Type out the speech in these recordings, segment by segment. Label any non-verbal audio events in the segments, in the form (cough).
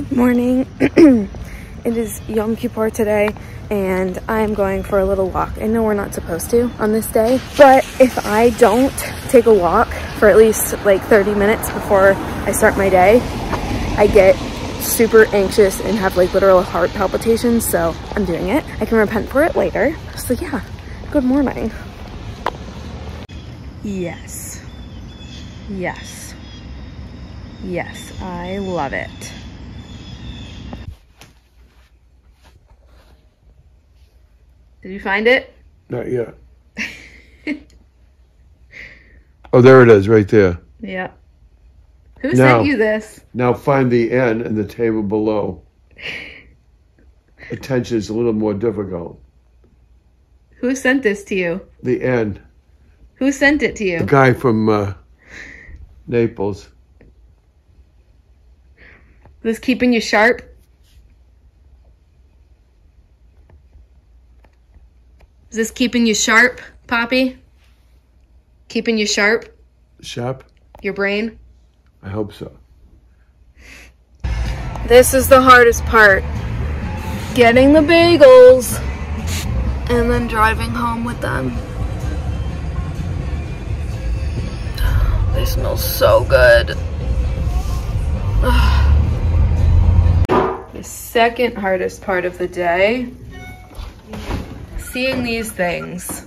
Good morning. (clears throat) it is Yom Kippur today and I'm going for a little walk. I know we're not supposed to on this day, but if I don't take a walk for at least like 30 minutes before I start my day, I get super anxious and have like literal heart palpitations, so I'm doing it. I can repent for it later. So yeah, good morning. Yes. Yes. Yes, I love it. Did you find it? Not yet. (laughs) oh, there it is, right there. Yeah. Who Now- sent you this? Now find the N in the table below. (laughs) Attention is a little more difficult. Who sent this to you? The N. Who sent it to you? The guy from uh, Naples. This keeping you sharp? Is this keeping you sharp, Poppy? Keeping you sharp? Sharp? Your brain? I hope so. This is the hardest part. Getting the bagels and then driving home with them. They smell so good. (sighs) The second hardest part of the day, seeing these things.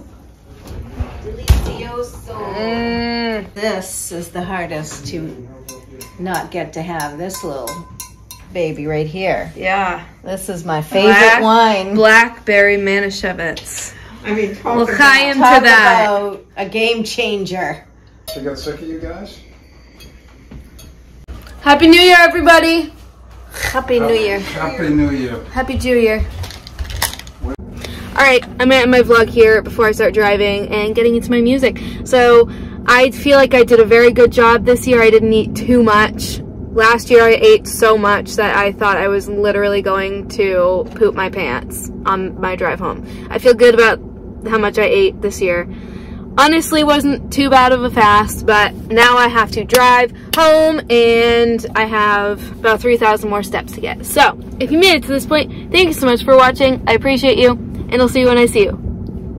Mm, This is the hardest to not get to have this little baby right here. yeah. This is my favorite Black- wine. Blackberry Manischewitz. I mean, talk Well, about- Chaim to Talk that. about a game changer. I got sick of you guys. Happy New Year, everybody! Happy New Year. Happy New Year. Happy New Year. Alright, I'm at my vlog here before I start driving and getting into my music. So, I feel like I did a very good job this year. I didn't eat too much. Last year I ate so much that I thought I was literally going to poop my pants on my drive home. I feel good about how much I ate this year. Honestly, wasn't too bad of a fast, but now I have to drive home and I have about 3,000 more steps to get. So, if you made it to this point, thank you so much for watching. I appreciate you, and I'll see you when I see you.